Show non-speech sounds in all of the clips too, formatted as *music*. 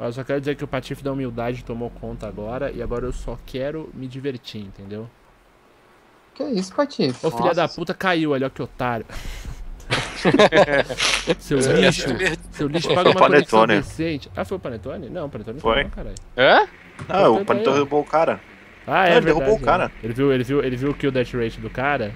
Eu só quero dizer que o patife da humildade tomou conta agora e agora eu só quero me divertir, entendeu? Que isso, Patife? Ô filha da puta caiu ali, ó que otário. *laughs* seu lixo. Seu lixo paga uma conexão decente. Ah, foi o Panetone? Não, o Panetone Foi. caralho. Hã? Ah, o Panetone derrubou o cara. Ah, é Não, ele verdade. derrubou o cara. né? Ele viu, ele viu, ele viu o kill death rate do cara.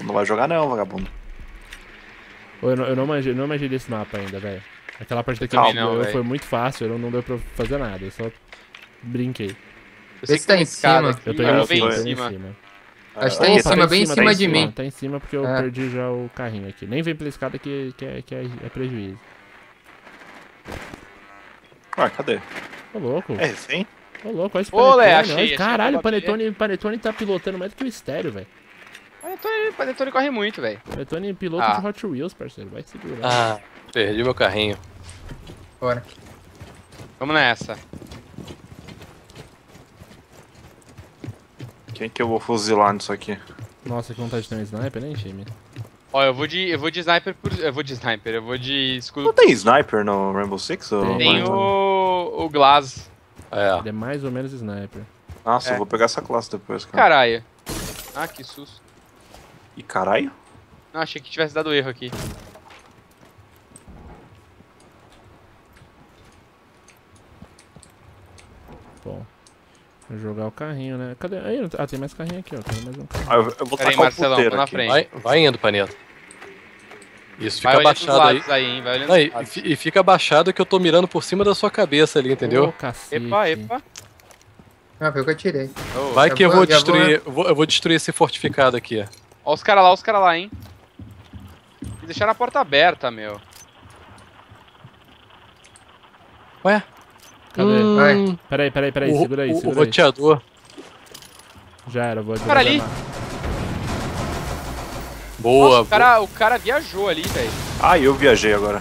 Não vai jogar não, vagabundo. Eu não, eu não manjei, não manjei desse mapa ainda, velho. Aquela parte não, eu- velho. foi muito fácil, eu não, não deu pra fazer nada, eu só brinquei. Eu sei Esse que tá em cima. Eu tô em cima, em tô cima. cima. Acho que tá Ah, em cima, bem em cima de Tá mim. Tá em cima porque eu É. perdi já o carrinho aqui. Nem vem pela escada que, que, é, que é, é prejuízo. Ué, cadê? Ô louco, É refém? ô louco, olha esse Ô, panetone. Lé, achei, Caralho, o panetone, panetone tá pilotando mais do que o estéreo, velho. Panetone, Panetone corre muito, velho. Panetone piloto Ah. de Hot Wheels, parceiro. Vai segurar. Ah, perdi meu carrinho. Bora. Vamos nessa. Quem que eu vou fuzilar nisso aqui? Nossa, que vontade de ter um sniper, nem time. Ó, eu vou de. Eu vou de sniper por. Eu vou de sniper, eu vou de escudo. Não tem sniper no Rainbow Six? Ou Tem. Tem o. o Glass. É. Ele é mais ou menos sniper. Nossa, É. eu vou pegar essa classe depois, cara. Caralho. Ah, que susto. Ih, caralho. Não, achei que tivesse dado erro aqui. Vou jogar o carrinho, né? Cadê? Aí, ah, tem mais carrinho aqui, ó. Tem mais um carrinho. Ah, eu, eu vou Pera aí, tacar o Marcelão, tô puteiro na aqui. frente. Vai, vai indo, Paneta. Isso, fica abaixado aí. aí, hein? Vai olhando pros e, e e fica abaixado que eu tô mirando por cima da sua cabeça ali, entendeu? Cacete. Epa, epa. Ah, foi o que eu tirei. Ô, Vai que eu vou- vou vou- destruir. Eu vou, eu vou destruir esse fortificado aqui. Ó os caras lá, os caras lá, hein? Deixaram a porta aberta, meu. Ué? Cadê? Hum, Vai. Peraí, peraí, peraí. o, segura aí, o- o segura aí. roteador. Já era, vou Cara, ali. Boa, Nossa, o cara, o cara viajou ali, velho. Ah, eu viajei agora.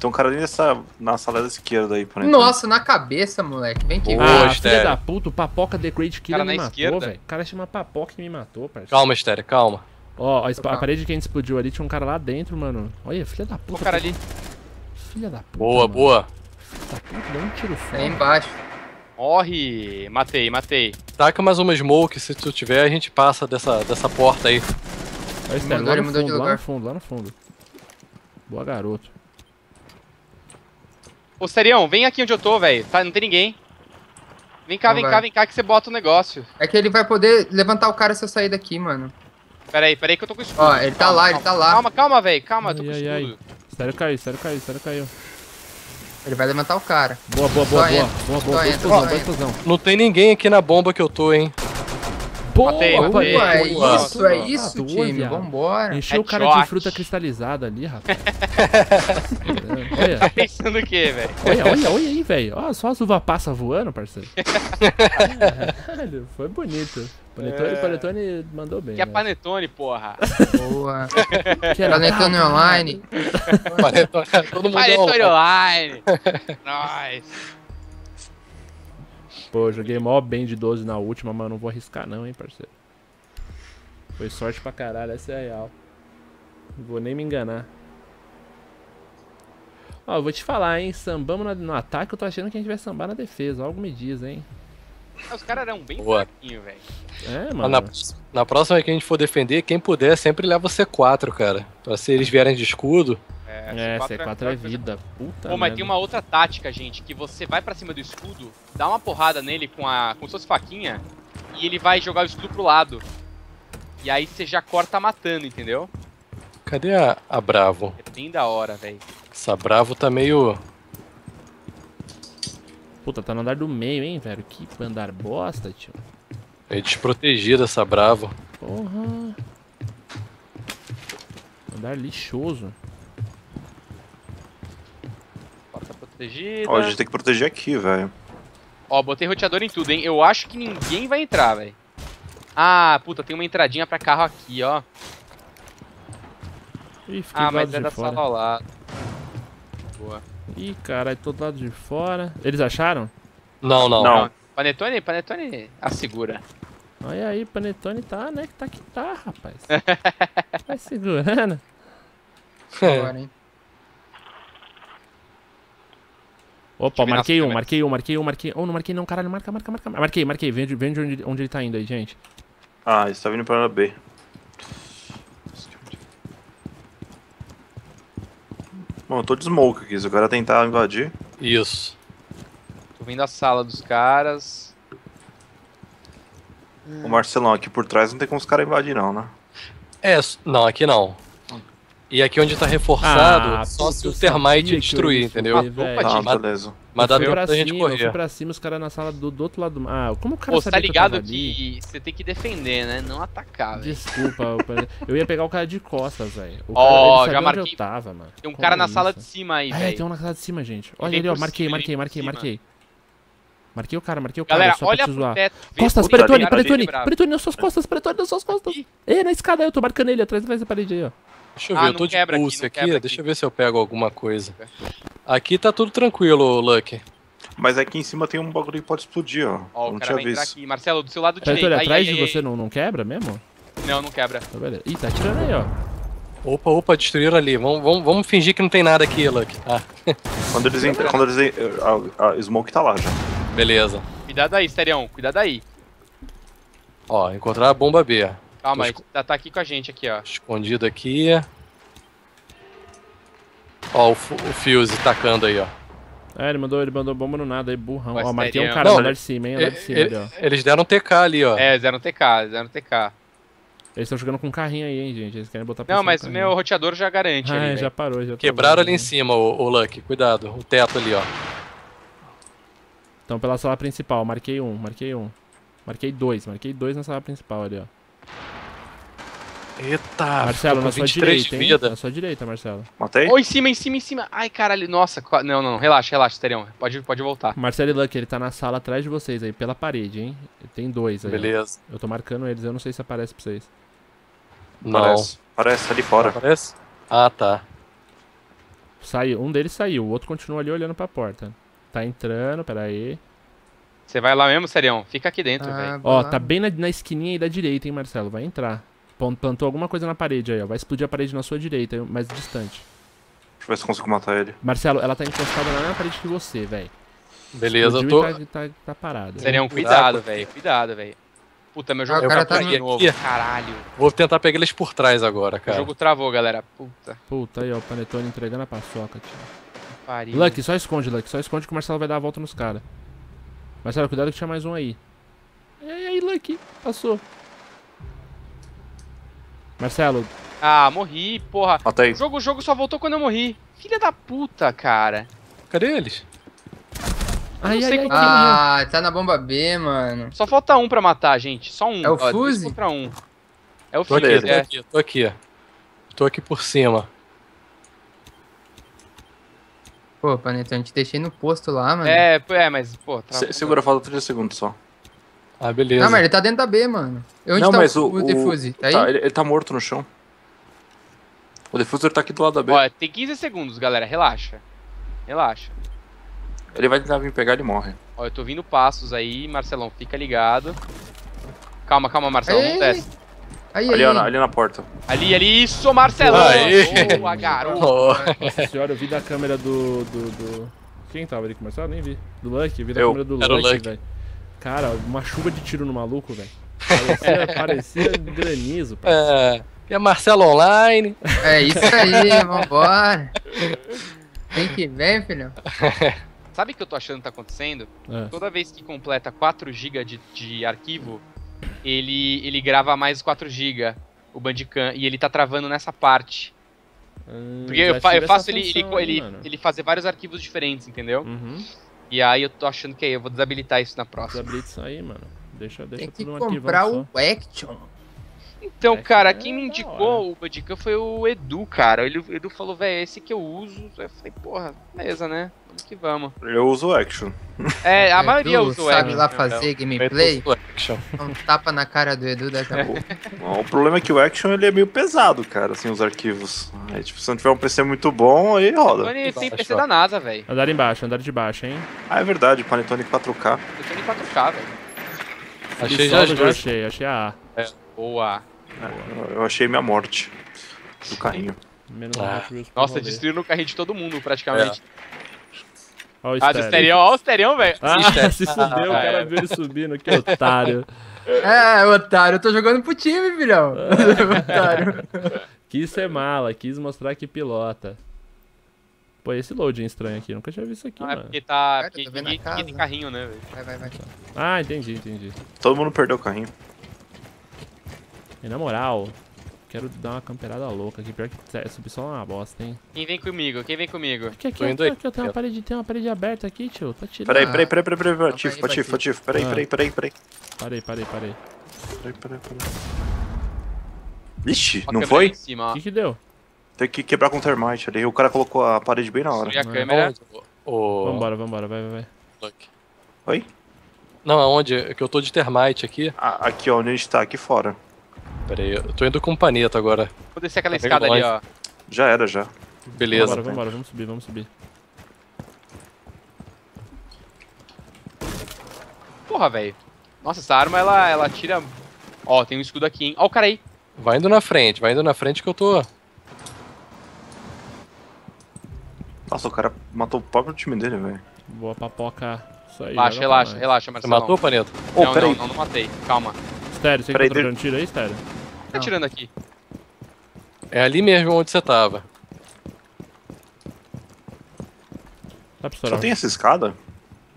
Tem um cara ali nessa, na sala da esquerda aí, por exemplo. Nossa, na cabeça, moleque. Vem aqui. Boa. Ah, Boa, filha da puta, o Papoca The Great Killer Cara me na matou, esquerda. velho. O cara chama Papoca e me matou, parceiro. Calma, Estéreo, calma. Ó, a, a Calma. parede que a gente explodiu ali tinha um cara lá dentro, mano. Olha, filha da O puta. cara ali. Filha da puta. Boa, mano. boa. Da puta, deu um tiro É aí só. embaixo. Morre. Matei, matei. Taca mais uma smoke, se tu tiver, a gente passa dessa, dessa porta aí. Olha, Mudou, lá no de fundo, lá no fundo, lá no fundo. Boa, garoto. Ô, Serião, vem aqui onde eu tô, velho. Tá, não tem ninguém. Vem cá, Não vem vai. cá, vem cá que você bota o negócio. É que ele vai poder levantar o cara se eu sair daqui, mano. Pera aí, pera aí que eu tô com escudo. Ó, ele tá lá, ele tá lá. Calma, calma, velho. Calma, eu tô Ai, com ai, escudo. Estéreo caiu, Estéreo caiu, Estéreo caiu. Ele vai levantar o cara. Boa, boa, boa, Só boa. entra, Boa, boa, boa explosão, boa explosão. Não tem ninguém aqui na bomba que eu tô, hein? Boa, Matei, boa, matei. boa, é isso, é Ah, isso, boa, time. viado. Vambora. Encheu o cara de Headshot. fruta cristalizada ali, rapaz. *laughs* olha, Tá pensando o quê, velho? olha, olha, olha aí, velho. Olha só as uva passa voando, parceiro. *laughs* Caralho, foi bonito. Panetone, É. Panetone mandou bem. Que é né? panetone, porra. Boa. *laughs* Que era- Planetone Online. *laughs* Todo mundo Panetone online. Nice. Pô, joguei mó bem de 12 na última, mas não vou arriscar não, hein, parceiro. Foi sorte pra caralho, essa é a real. Não vou nem me enganar. Ó, eu vou te falar, hein, sambamos no, no ataque, eu tô achando que a gente vai sambar na defesa, algo me diz, hein. Os caras eram bem fraquinhos, velho. É, Ah, mano. Na, na próxima que a gente for defender, quem puder sempre leva o C4, cara. Pra se eles vierem de escudo. É, C4 é a melhor coisa. vida. Puta Pô, mas tem uma outra tática, gente, que você vai pra cima do escudo, dá uma porrada nele com a. como se fosse faquinha, e ele vai jogar o escudo pro lado. E aí você já corta matando, entendeu? Cadê a, a Bravo? É bem da hora, velho. Essa Bravo tá meio. Puta, tá no andar do meio, hein, velho. Que andar bosta, tio. meio desprotegida essa Bravo. Porra. Andar lixoso. Porta protegida. Ó, a gente tem que proteger aqui, velho. Ó, botei roteador em tudo, hein? Eu acho que ninguém vai entrar, velho. Ah, puta, tem uma entradinha pra carro aqui, ó. Ih, Ah, mas é da fora. sala ao lado. Boa. Ih, caralho, todo lado de fora. Eles acharam? Não, não. Não. Panetone, Panetone assegura. Olha aí, Panetone tá, né? Que tá que tá, rapaz. *laughs* Vai segurando. Agora, hein? Opa, marquei um, marquei um, marquei um, marquei. Oh, não marquei não, caralho, marca, marca, marca. Marquei, marquei. Vem, de- vem de onde, onde ele tá indo aí, gente. Ah, ele tá vindo pra B. Bom, eu tô de smoke aqui, se o cara tentar invadir. Isso. Tô vendo a sala dos caras. O Marcelão aqui por trás não tem como os caras invadir não, né? É, não, aqui não. E aqui onde tá reforçado, Ah, só se eu o termite destruir, entendeu? Opa, Tá, mas- beleza. Mas dá tempo pra da gente cima, eu fui correr. pra cima, os caras na sala do, do outro lado do... Ah, como o cara Pô, você tá ligado que você tem que defender, né? Não atacar, velho. Desculpa, eu- eu ia pegar o cara de costas, velho. Ó, ele já onde marquei. eu tava, mano. Tem um Como cara na isso? sala de cima aí, Ah, é, velho. tem um na sala de cima, gente. Olha ali, ó, marquei, marquei, marquei, marquei. Marquei o cara, marquei o cara, Galera, só pra olha te pro zoar. teto. Costas, é Paretone, bravo. Paretone nas suas costas, Paretone nas suas costas. Ei, na escada, eu tô marcando ele atrás, atrás da parede aí, ó. Deixa eu Ah, ver, eu não tô de aqui, pulse aqui, quebra deixa aqui. eu ver se eu pego alguma coisa. Aqui tá tudo tranquilo, Lucky. Mas aqui em cima tem um bagulho que pode explodir, ó. Ó, Eu o não cara tinha vai entrar visto. aqui. Marcelo, do seu lado direito. Paretone, Aí, atrás aí, de aí, você não, não quebra mesmo? Não, não quebra. Tá beleza. Ih, tá atirando aí, ó. Opa, opa, destruíram ali. Vamos, vamos, vamos fingir que não tem nada aqui, Lucky. Ah, *laughs* Quando eles entram, quando eles a, a Smoke tá lá já. beleza. Cuidado aí, Serião. Cuidado aí. Ó, encontrar a bomba B. Calma, ele tá, tá aqui com a gente aqui, ó. Escondido aqui. Ó, o, o Fuse tacando aí, ó. É, ele mandou, ele mandou bomba no nada aí, burrão. Ué, Ó, marquei um cara Não, lá de cima, hein? Lá de cima, E- ali, ó. Eles deram TK ali, ó. É, zero TK, zero TK. Eles estão jogando com um carrinho aí, hein, gente. Eles querem botar pra Não, mas o meu roteador já garante Ah, ali, é, já parou, já tá Quebraram ali vendo. em cima, o, o Lucky. Cuidado, o teto ali, ó. Então, pela sala principal, marquei um, marquei um. Marquei dois, marquei dois na sala principal ali, ó. Eita, Marcelo, na sua 23 direita, hein? vida. Na sua direita, Marcelo. Matei? Ô, em cima, em cima, em cima. Ai, caralho, nossa. Não, não, relaxa, relaxa, Serião. Pode, pode voltar. Marcelo e Lucky, ele tá na sala atrás de vocês aí, pela parede, hein? Tem dois aí. ó. Beleza. Eu tô marcando eles, eu não sei se aparece pra vocês. Não. Parece. Parece ali fora. Aparece? Ah, tá. Saiu, um deles saiu, o outro continua ali olhando pra porta. Tá entrando, pera aí. Você vai lá mesmo, Serião? Fica aqui dentro, Ah, velho. Ó, tá bem na, na esquininha aí da direita, hein, Marcelo? Vai entrar. Plantou alguma coisa na parede aí, ó. Vai explodir a parede na sua direita, mais distante. Deixa eu ver se eu consigo matar ele. Marcelo, ela tá encostada na mesma parede que você, velho. Beleza, eu tô. Tá, tá, tá parada. Serião, buraco cuidado, velho. Cuidado, velho. Puta, meu Ah, jogo o cara tá de no- novo. Caralho. Vou tentar pegar eles por trás agora, O cara. jogo travou, galera. Puta. Puta aí, ó, o Panetone entregando a paçoca, tio. Pariu. Lucky, só esconde, Lucky. Só esconde que o Marcelo vai dar a volta nos caras. Marcelo, cuidado que tinha mais um aí. E aí, Lucky? Passou. Marcelo, Ah, morri, porra. Matei. O jogo, o jogo só voltou quando eu morri. Filha da puta, cara. Cadê eles? ai, sei ai, ai. Ah, tá na bomba B, mano. Só falta um pra matar, gente. Só um. É o Fuse? contra um. É o Fuse, tô é. aqui, tô aqui. Tô aqui por cima. Pô, Panetone, te deixei no posto lá, mano. É, é, mas, pô, travou. Se- Segura, falta 30 segundos só. Ah, beleza. Não, mas ele tá dentro da B, mano. E onde não, tá mas o, o, defuse? Tá aí? Tá, ele, ele tá morto no chão. O diffuser tá aqui do lado da B. Ó, tem 15 segundos, galera. Relaxa. Relaxa. Ele vai tentar vir pegar ele morre. Ó, eu tô vindo passos aí, Marcelão, fica ligado. Calma, calma, Marcelão, não Ei, desce. Aí, Ali, aí. ó, na- ali na porta. Ali, ali, isso, Marcelão! Aê. Boa, garoto! *laughs* Nossa senhora, eu vi da câmera do. do, do- Quem tava ali com o Marcelo? Nem vi. Do Lucky, eu vi da Eu. câmera do Era Lucky. velho. Cara, uma chuva de tiro no maluco, velho. Parecia, *laughs* parecia granizo, parceiro. é. E a Marcelo Online? É isso aí, vambora. Tem que ver, filhão. *laughs* Sabe o que eu tô achando que tá acontecendo? É. Toda vez que completa 4 GB de, de arquivo, ele, ele grava mais 4 GB, o Bandicam, e ele tá travando nessa parte. Hum, Porque eu, fa- eu faço ele, ele, função aí, ele, mano. ele fazer vários arquivos diferentes, entendeu? Uhum. E aí eu tô achando que aí eu vou desabilitar isso na próxima. Desabilita isso aí, mano. Deixa, deixa Tem que tudo no comprar arquivão o Action. Então, É, cara, é quem me indicou o Bandicam foi o Edu, cara. Ele, o Edu falou, velho, esse que eu uso. Eu falei, porra, beleza, né? Vamos que vamos. Eu uso o action. É, a *laughs* Edu maioria usa o sabe Action. lá fazer gameplay, Metal Action. um tapa na cara do Edu daqui a pouco. Bom, o problema é que o action ele é meio pesado, cara, assim, os arquivos. Aí, tipo, se não tiver um PC muito bom, aí roda. Tony tem PC da NASA, velho. Andar embaixo, andar de baixo, hein? Ah, é verdade, Panetone 4K. Eu tô em 4K, velho. Achei já já achei, achei a A. Boa. Eu- Eu achei minha morte do carrinho. Menos Ah. Nossa, rolê. destruíram o carrinho de todo mundo, praticamente. Ó o Ah, do ó o Asterião, velho. Ah, se fudeu, o Ah, cara é. viu ele subindo, que otário. *laughs* É, otário, eu tô jogando pro time, filhão. *laughs* otário. Quis ser mala, quis mostrar que pilota. Pô, esse loading estranho aqui, nunca tinha visto isso aqui, é mano. porque tá. Cara, Porque tô vendo ninguém, a casa. ninguém tem carrinho, né, velho? Vai, vai, vai. Ah, entendi, entendi. Todo mundo perdeu o carrinho. E na moral, quero dar uma camperada louca aqui. Pior que essa subção é uma bosta, hein? Quem vem comigo? Quem vem comigo? Aqui, aqui, aqui, aqui, eu tenho uma parede, tem uma parede aberta aqui, tio. Tá tirando. Peraí, peraí, peraí, peraí, peraí, Patife, Patife. Patife, peraí, Ah. peraí, peraí, peraí. Parei, parei, parei. Peraí, peraí, peraí. Vixe, não foi? O que que deu? Tem que quebrar com o termite ali. O cara colocou a parede bem na hora. Destruir a Não, câmera. Aonde? O... Vambora, vambora, vai, vai, vai. Oi? Não, aonde? É que eu tô de termite aqui. Ah, aqui, ó, onde a gente tá, aqui fora. Pera aí, eu tô indo com paneta agora. Vou descer aquela Tá escada ali, ó. Já era, já. Beleza. Vambora, vambora, vamos subir, vamos subir. Porra, velho. Nossa, essa arma, ela, ela tira... Ó, tem um escudo aqui, hein. Ó o cara aí. Vai indo na frente, vai indo na frente que eu tô. Nossa, o cara matou o próprio time dele, velho. Boa papoca. Isso aí. Relaxa, relaxa, relaxa, Você Marcelão. matou, Paneta? Ô, não, não, não, não matei. Calma. Estéreo, você que Peraí, tá deixa- trocando tiro aí, Estéreo? Tá tirando aqui. É ali mesmo onde você tava. Dá pra Só estourar. tem essa escada?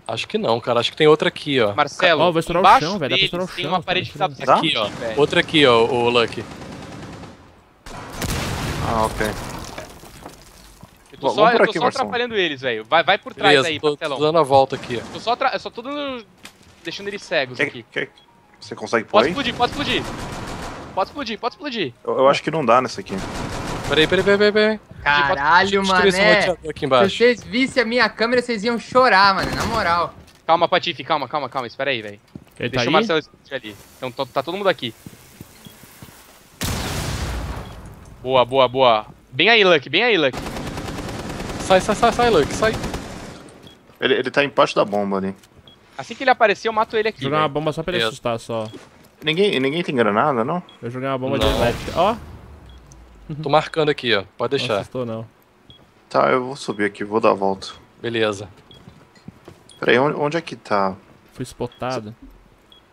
Acho que não, cara. Acho que tem outra aqui, ó. Marcelo, Ó, vai estourar o embaixo chão, velho, dá pra estourar o tem chão, uma tá parede que tá. Dá? Aqui, ó. velho. Outra aqui, ó, o Lucky. Ah, ok. Eu tô Vamos só, por eu tô aqui, só Marcelo. atrapalhando eles, velho. Vai, vai por trás Beleza, aí, tô, tô Marcelão. dando a volta aqui. Tô só, atra... eu só tô dando... deixando eles cegos Quer, aqui. quer... Você consegue pôr Pode aí? explodir, pode explodir. Pode explodir, pode explodir. Eu, eu acho que não dá nessa aqui. Peraí, peraí, peraí, peraí. peraí. Caralho, aqui Se embaixo. vocês vissem a minha câmera, vocês iam chorar, mano. Na moral. Calma, Patife, calma, calma, calma. Espera aí, velho. Ele tá Deixa aí? o Marcelo explodir ali. Então tá todo mundo aqui. Boa, boa, boa. Bem aí, Luck, bem aí, Luck. Sai, sai, sai, sai, Lucky, sai. Ele, ele tá embaixo da bomba ali. Assim que ele aparecer, eu mato ele aqui. Jogar uma bomba só pra ele Beleza. assustar só. Ninguém, ninguém tem granada, não? Eu joguei uma bomba Não. de elétrica. Ó, Tô marcando aqui, ó. Pode não deixar. assustou não. Tá, eu vou subir aqui, vou dar a volta. Beleza. Peraí, onde, onde é que tá? Fui spotado.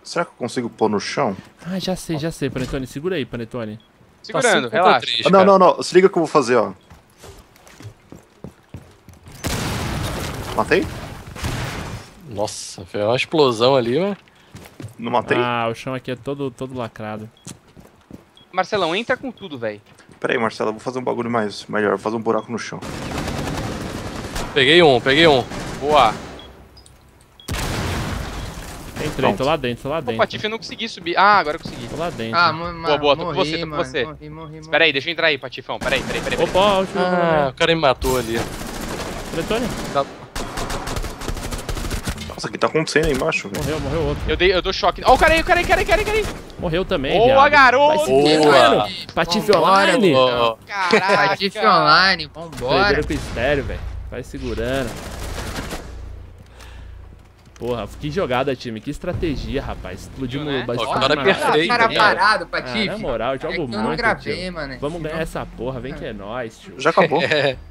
Será que eu consigo pôr no chão? Ah, já sei, já sei. Panetone, segura aí, Panetone. Segurando, relaxa. 5 Ah, não, não, não. Se liga o que eu vou fazer, ó. Matei? Nossa, foi uma explosão ali, mas. Não matei? Ah, o chão aqui é todo, todo lacrado. Marcelão, entra com tudo, velho. Peraí, Marcelo, eu vou fazer um bagulho mais melhor. Vou fazer um buraco no chão. Peguei um, peguei um. Boa. Entrei, Pronto. tô lá dentro, tô lá Ô, dentro. Patife, eu não consegui subir. Ah, agora eu consegui. Tô lá dentro. Ah, mano. boa, tô com morri, você, tô com mano. você. Morri, morri, morri. Espera aí, deixa eu entrar aí, Patifão. Pera aí, pera aí, pera aí. Opa, ó, o Ah, o cara me matou ali. Panetone, Nossa, o que tá acontecendo aí embaixo, velho? morreu, morreu outro. Eu, dei, eu dou choque. Ó, o cara aí, o cara aí, o cara aí, o cara aí, o cara aí. Morreu também, Boa, viado. garoto! Boa. Patife online. Ó, Caraca. Patife online, vambora. Perderam com estéreo, velho. Vai segurando. Porra, que jogada, time. Que estratégia, rapaz. Explodimos né? bastante. O cara na- perfeito, Cara parado, Ah, Patife. na moral, eu É jogo que eu não muito, gravei, mano. Vamos ganhar essa porra, vem que é nóis, tio. Já acabou. É, *laughs*